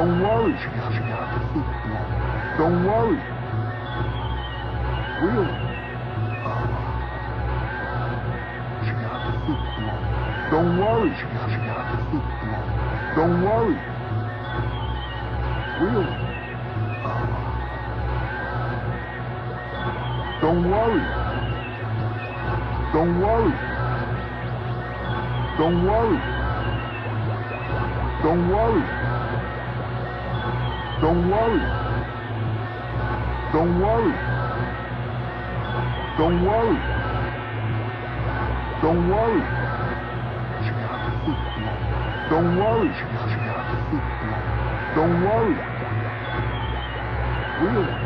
Don't worry. Don't worry. Really. Don't worry. Don't worry. Really. Don't worry. Don't worry. Don't worry. Don't worry. Don't worry. Don't worry. Don't worry. Don't worry. Don't worry. Don't worry. Really.